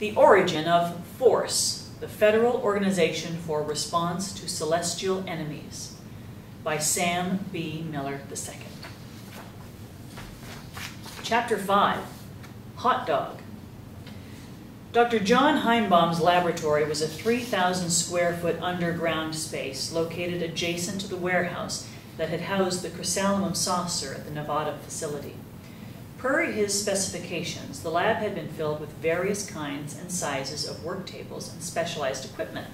The Origin of FORCE, the Federal Organization for Response to Celestial Enemies, by Sam B. Miller II. Chapter 5 Hot Dog. Dr. John Heinbaum's laboratory was a 3,000 square foot underground space located adjacent to the warehouse that had housed the chrysalimum saucer at the Nevada facility. Per his specifications, the lab had been filled with various kinds and sizes of work tables and specialized equipment.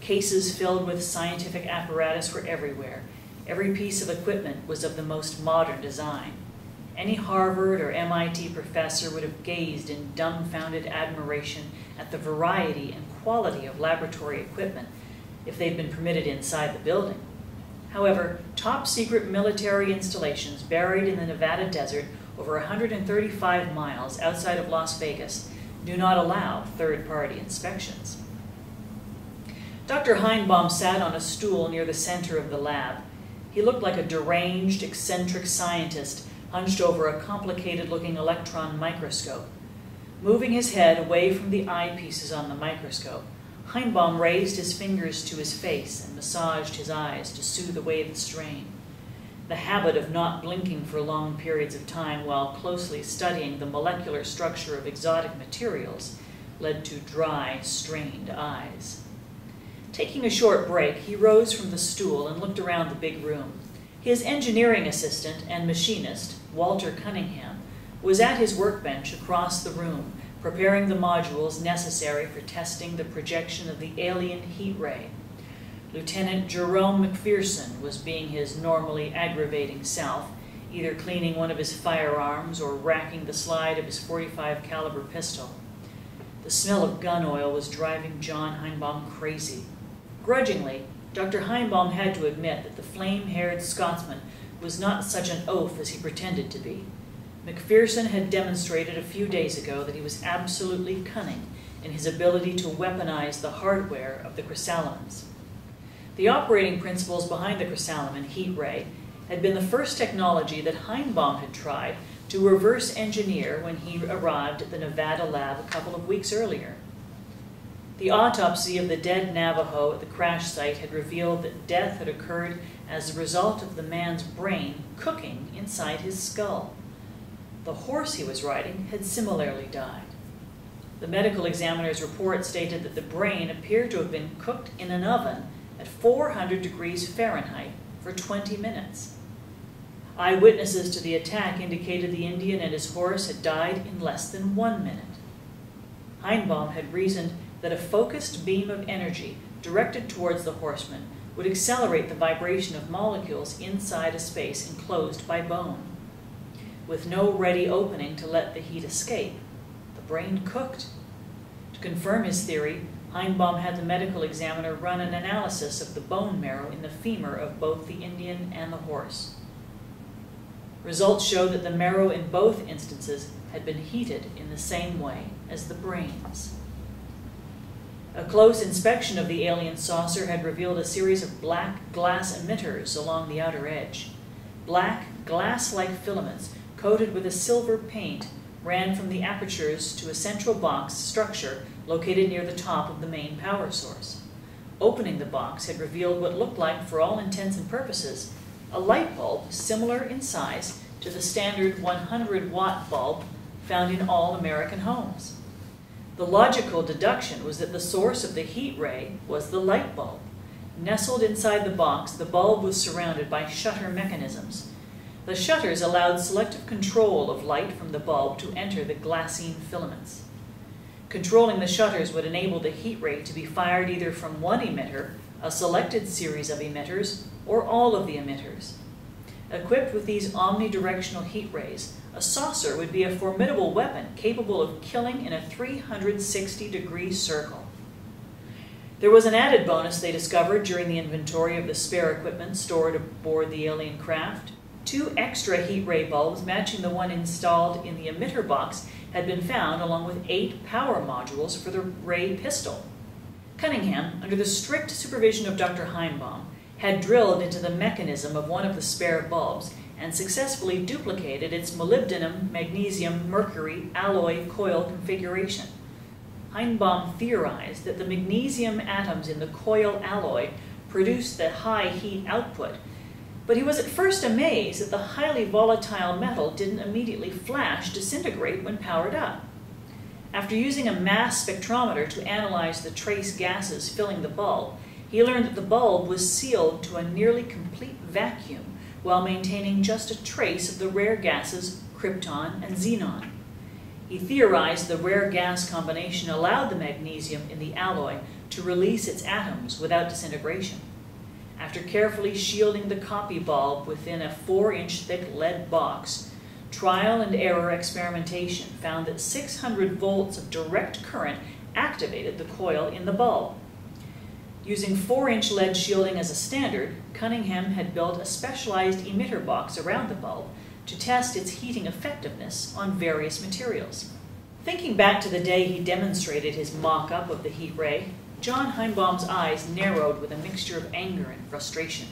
Cases filled with scientific apparatus were everywhere. Every piece of equipment was of the most modern design. Any Harvard or MIT professor would have gazed in dumbfounded admiration at the variety and quality of laboratory equipment if they'd been permitted inside the building. However, top secret military installations buried in the Nevada desert over 135 miles outside of Las Vegas, do not allow third-party inspections. Dr. Heinbaum sat on a stool near the center of the lab. He looked like a deranged, eccentric scientist hunched over a complicated-looking electron microscope. Moving his head away from the eyepieces on the microscope, Heinbaum raised his fingers to his face and massaged his eyes to soothe away the strain. The habit of not blinking for long periods of time while closely studying the molecular structure of exotic materials led to dry, strained eyes. Taking a short break, he rose from the stool and looked around the big room. His engineering assistant and machinist, Walter Cunningham, was at his workbench across the room, preparing the modules necessary for testing the projection of the alien heat ray Lieutenant Jerome McPherson was being his normally aggravating self, either cleaning one of his firearms or racking the slide of his 45 caliber pistol. The smell of gun oil was driving John Heinbaum crazy. Grudgingly, Dr. Heinbaum had to admit that the flame-haired Scotsman was not such an oaf as he pretended to be. McPherson had demonstrated a few days ago that he was absolutely cunning in his ability to weaponize the hardware of the chrysalimums. The operating principles behind the chrysalimum heat ray had been the first technology that Heinbaum had tried to reverse engineer when he arrived at the Nevada lab a couple of weeks earlier. The autopsy of the dead Navajo at the crash site had revealed that death had occurred as a result of the man's brain cooking inside his skull. The horse he was riding had similarly died. The medical examiner's report stated that the brain appeared to have been cooked in an oven at 400 degrees Fahrenheit for 20 minutes. Eyewitnesses to the attack indicated the Indian and his horse had died in less than one minute. Heinbaum had reasoned that a focused beam of energy directed towards the horseman would accelerate the vibration of molecules inside a space enclosed by bone. With no ready opening to let the heat escape, the brain cooked. To confirm his theory, Heinbaum had the medical examiner run an analysis of the bone marrow in the femur of both the Indian and the horse. Results show that the marrow in both instances had been heated in the same way as the brains. A close inspection of the alien saucer had revealed a series of black glass emitters along the outer edge. Black, glass-like filaments coated with a silver paint ran from the apertures to a central box structure located near the top of the main power source. Opening the box had revealed what looked like, for all intents and purposes, a light bulb similar in size to the standard 100 watt bulb found in all American homes. The logical deduction was that the source of the heat ray was the light bulb. Nestled inside the box, the bulb was surrounded by shutter mechanisms. The shutters allowed selective control of light from the bulb to enter the glassine filaments. Controlling the shutters would enable the heat ray to be fired either from one emitter, a selected series of emitters, or all of the emitters. Equipped with these omnidirectional heat rays, a saucer would be a formidable weapon capable of killing in a 360 degree circle. There was an added bonus they discovered during the inventory of the spare equipment stored aboard the alien craft. Two extra heat ray bulbs matching the one installed in the emitter box had been found along with eight power modules for the ray pistol. Cunningham, under the strict supervision of Dr. Heinbaum, had drilled into the mechanism of one of the spare bulbs and successfully duplicated its molybdenum, magnesium, mercury alloy coil configuration. Heinbaum theorized that the magnesium atoms in the coil alloy produced the high heat output, but he was at first amazed that the highly volatile metal didn't immediately flash disintegrate when powered up. After using a mass spectrometer to analyze the trace gases filling the bulb, he learned that the bulb was sealed to a nearly complete vacuum while maintaining just a trace of the rare gases krypton and xenon. He theorized the rare gas combination allowed the magnesium in the alloy to release its atoms without disintegration. After carefully shielding the copy bulb within a 4-inch thick lead box, trial and error experimentation found that 600 volts of direct current activated the coil in the bulb. Using 4-inch lead shielding as a standard, Cunningham had built a specialized emitter box around the bulb to test its heating effectiveness on various materials. Thinking back to the day he demonstrated his mock-up of the heat ray, John Heinbaum's eyes narrowed with a mixture of anger and frustration.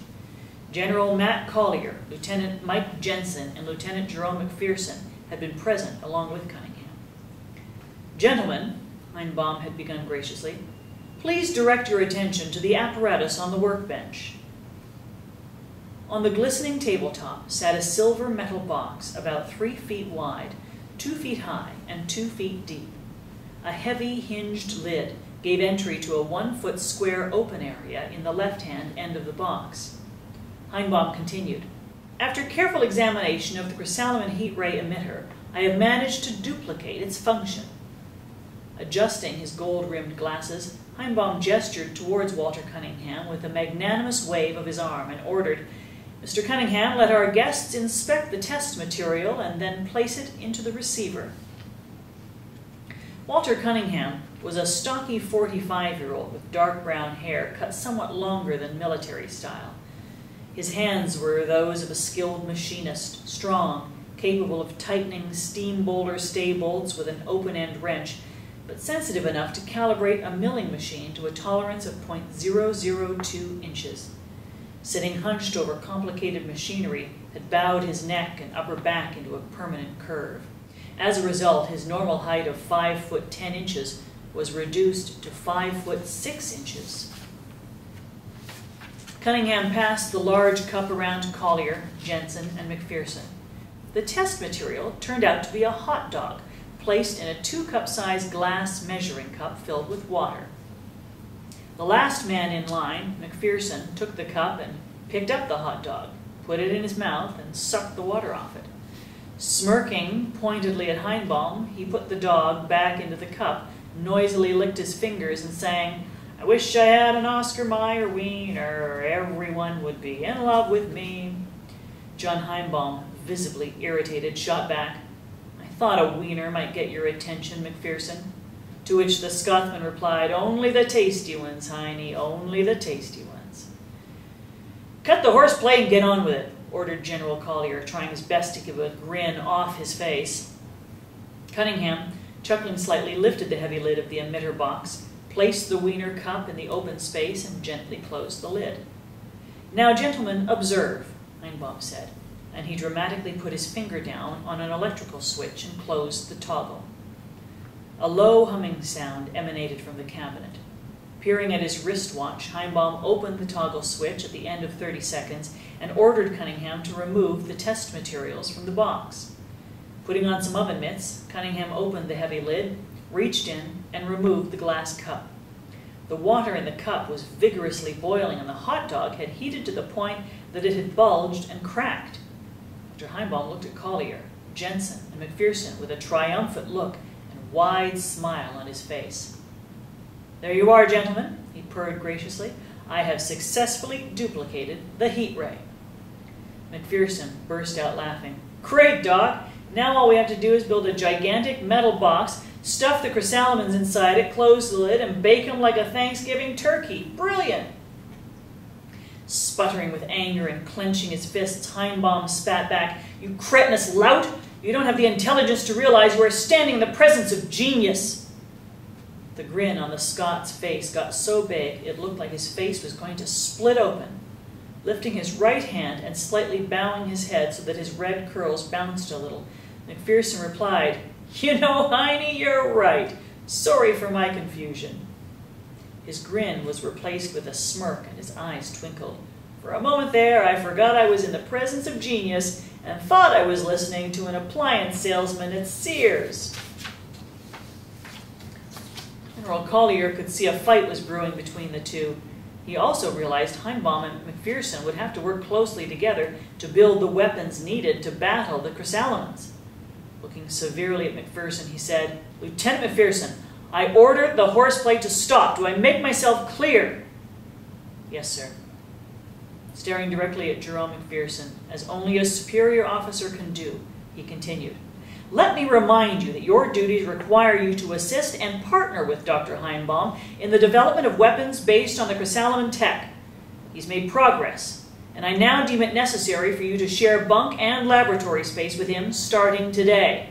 General Matt Collier, Lieutenant Mike Jensen, and Lieutenant Jerome McPherson had been present along with Cunningham. Gentlemen, Heinbaum had begun graciously, Please direct your attention to the apparatus on the workbench. On the glistening tabletop sat a silver metal box about three feet wide, two feet high, and two feet deep. A heavy hinged lid gave entry to a one-foot square open area in the left-hand end of the box. Heinbaum continued, After careful examination of the chrysalomine heat ray emitter, I have managed to duplicate its function. Adjusting his gold-rimmed glasses, Heinbaum gestured towards Walter Cunningham with a magnanimous wave of his arm and ordered, Mr. Cunningham, let our guests inspect the test material and then place it into the receiver. Walter Cunningham was a stocky 45-year-old with dark brown hair cut somewhat longer than military style. His hands were those of a skilled machinist, strong, capable of tightening steam boulder stay bolts with an open-end wrench but sensitive enough to calibrate a milling machine to a tolerance of 0.002 inches. Sitting hunched over complicated machinery had bowed his neck and upper back into a permanent curve. As a result, his normal height of 5 foot 10 inches was reduced to 5 foot 6 inches. Cunningham passed the large cup around to Collier, Jensen, and McPherson. The test material turned out to be a hot dog placed in a two cup sized glass measuring cup filled with water. The last man in line, McPherson, took the cup and picked up the hot dog, put it in his mouth, and sucked the water off it. Smirking pointedly at Heinbaum, he put the dog back into the cup, noisily licked his fingers, and sang, I wish I had an Oscar Mayer wiener, everyone would be in love with me. John Heinbaum, visibly irritated, shot back, I thought a wiener might get your attention, McPherson. To which the Scotsman replied, Only the tasty ones, Heine, only the tasty ones. Cut the horseplay and get on with it, ordered General Collier, trying his best to keep a grin off his face. Cunningham, chuckling slightly, lifted the heavy lid of the emitter box, placed the wiener cup in the open space, and gently closed the lid. Now, gentlemen, observe, Heinbaum said and he dramatically put his finger down on an electrical switch and closed the toggle. A low humming sound emanated from the cabinet. Peering at his wristwatch, Heinbaum opened the toggle switch at the end of 30 seconds and ordered Cunningham to remove the test materials from the box. Putting on some oven mitts, Cunningham opened the heavy lid, reached in, and removed the glass cup. The water in the cup was vigorously boiling, and the hot dog had heated to the point that it had bulged and cracked. Dr. Heinbaum looked at Collier, Jensen, and McPherson with a triumphant look and wide smile on his face. There you are, gentlemen, he purred graciously. I have successfully duplicated the heat ray. McPherson burst out laughing. Great, Doc! Now all we have to do is build a gigantic metal box, stuff the chrysalamines inside it, close the lid, and bake them like a Thanksgiving turkey. Brilliant! Sputtering with anger and clenching his fists, Heinbaum spat back, You cretinous lout! You don't have the intelligence to realize we're standing in the presence of genius! The grin on the Scot's face got so big it looked like his face was going to split open. Lifting his right hand and slightly bowing his head so that his red curls bounced a little, McPherson replied, You know, Heine, you're right. Sorry for my confusion. His grin was replaced with a smirk and his eyes twinkled. For a moment there, I forgot I was in the presence of genius and thought I was listening to an appliance salesman at Sears. General Collier could see a fight was brewing between the two. He also realized Heinbaum and McPherson would have to work closely together to build the weapons needed to battle the Chrysalamans. Looking severely at McPherson, he said, Lieutenant McPherson, I order the horseplay to stop. Do I make myself clear? Yes, sir. Staring directly at Jerome McPherson, as only a superior officer can do, he continued. Let me remind you that your duties require you to assist and partner with Dr. Heinbaum in the development of weapons based on the Chrysalaman tech. He's made progress, and I now deem it necessary for you to share bunk and laboratory space with him starting today.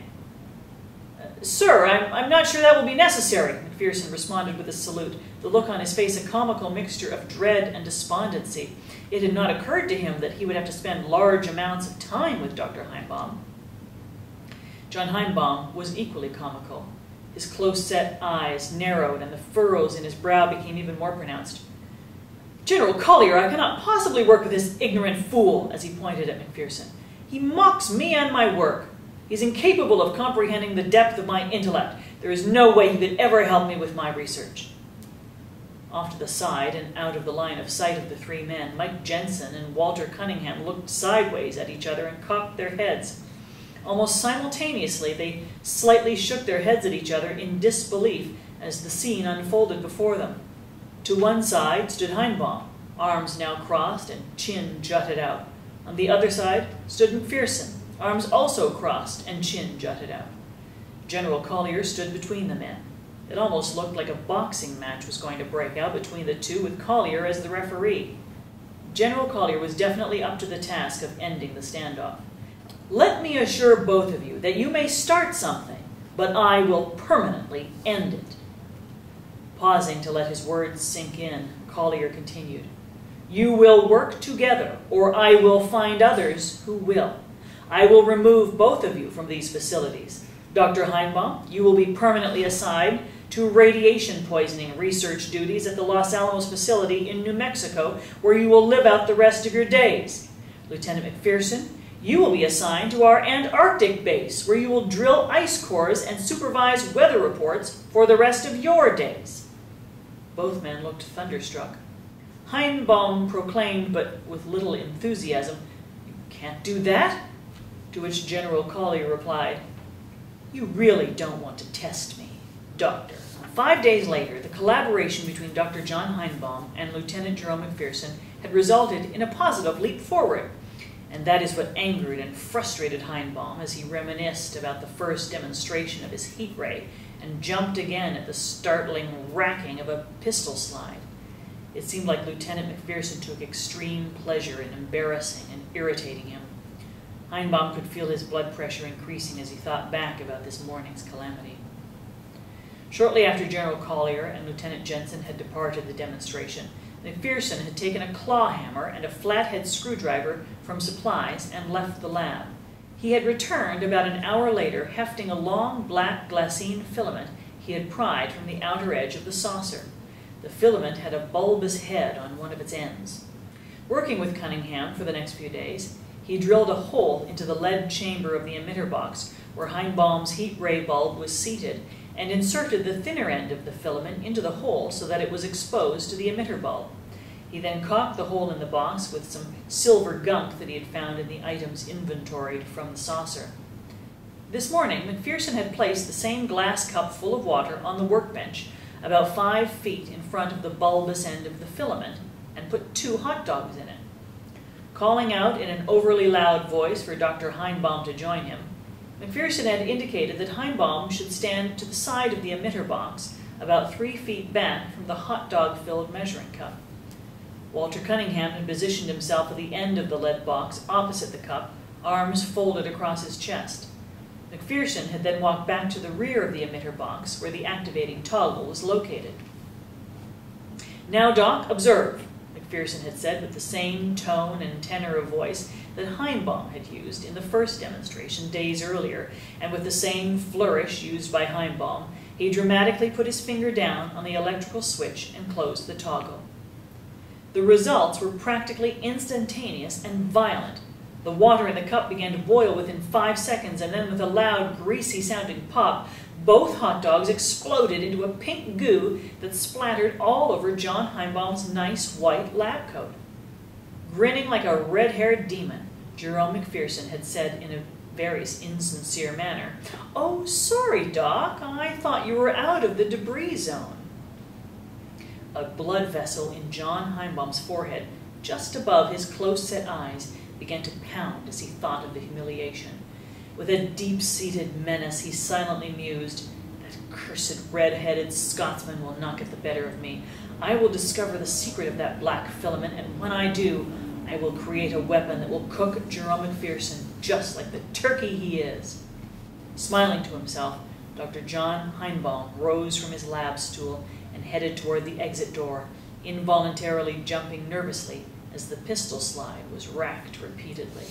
Uh, sir, I'm, I'm not sure that will be necessary, McPherson responded with a salute, the look on his face a comical mixture of dread and despondency. It had not occurred to him that he would have to spend large amounts of time with Dr. Heinbaum. John Heinbaum was equally comical. His close-set eyes narrowed and the furrows in his brow became even more pronounced. General Collier, I cannot possibly work with this ignorant fool, as he pointed at McPherson. He mocks me and my work. He's incapable of comprehending the depth of my intellect. There is no way he could ever help me with my research. Off to the side and out of the line of sight of the three men, Mike Jensen and Walter Cunningham looked sideways at each other and cocked their heads. Almost simultaneously, they slightly shook their heads at each other in disbelief as the scene unfolded before them. To one side stood Heinbaum, arms now crossed and chin jutted out. On the other side stood McPherson, arms also crossed and chin jutted out. General Collier stood between the men. It almost looked like a boxing match was going to break out between the two with Collier as the referee. General Collier was definitely up to the task of ending the standoff. Let me assure both of you that you may start something, but I will permanently end it. Pausing to let his words sink in, Collier continued, You will work together, or I will find others who will. I will remove both of you from these facilities. Dr. Heinbaum, you will be permanently assigned to radiation poisoning research duties at the Los Alamos facility in New Mexico, where you will live out the rest of your days. Lieutenant McPherson, you will be assigned to our Antarctic base, where you will drill ice cores and supervise weather reports for the rest of your days. Both men looked thunderstruck. Heinbaum proclaimed, but with little enthusiasm, You can't do that? To which General Collier replied, You really don't want to test me, Doctor. Five days later, the collaboration between Dr. John Heinbaum and Lieutenant Jerome McPherson had resulted in a positive leap forward and that is what angered and frustrated Heinbaum as he reminisced about the first demonstration of his heat ray and jumped again at the startling racking of a pistol slide. It seemed like Lieutenant McPherson took extreme pleasure in embarrassing and irritating him. Heinbaum could feel his blood pressure increasing as he thought back about this morning's calamity. Shortly after General Collier and Lieutenant Jensen had departed the demonstration, McPherson had taken a claw hammer and a flathead screwdriver from supplies and left the lab. He had returned about an hour later, hefting a long black glassine filament he had pried from the outer edge of the saucer. The filament had a bulbous head on one of its ends. Working with Cunningham for the next few days, he drilled a hole into the lead chamber of the emitter box where Heinbaum's heat ray bulb was seated and inserted the thinner end of the filament into the hole so that it was exposed to the emitter bulb. He then caulked the hole in the box with some silver gunk that he had found in the items inventoried from the saucer. This morning, McPherson had placed the same glass cup full of water on the workbench about five feet in front of the bulbous end of the filament and put two hot dogs in it. Calling out in an overly loud voice for Dr. Heinbaum to join him, McPherson had indicated that Heinbaum should stand to the side of the emitter box, about three feet back from the hot dog-filled measuring cup. Walter Cunningham had positioned himself at the end of the lead box opposite the cup, arms folded across his chest. McPherson had then walked back to the rear of the emitter box where the activating toggle was located. Now, Doc, observe, McPherson had said with the same tone and tenor of voice that Heinbaum had used in the first demonstration days earlier, and with the same flourish used by Heinbaum, He dramatically put his finger down on the electrical switch and closed the toggle. The results were practically instantaneous and violent. The water in the cup began to boil within five seconds, and then with a loud, greasy sounding pop, both hot dogs exploded into a pink goo that splattered all over John Heinbaum's nice white lab coat. Grinning like a red haired demon, Jerome McPherson had said in a very insincere manner, Oh, sorry, Doc, I thought you were out of the debris zone. A blood vessel in John Heinbaum's forehead, just above his close set eyes, began to pound as he thought of the humiliation. With a deep seated menace, he silently mused, cursed red headed Scotsman will not get the better of me. I will discover the secret of that black filament, and when I do, I will create a weapon that will cook Jerome McPherson just like the turkey he is. Smiling to himself, Dr. John Heinbaum rose from his lab stool and headed toward the exit door, involuntarily jumping nervously as the pistol slide was racked repeatedly.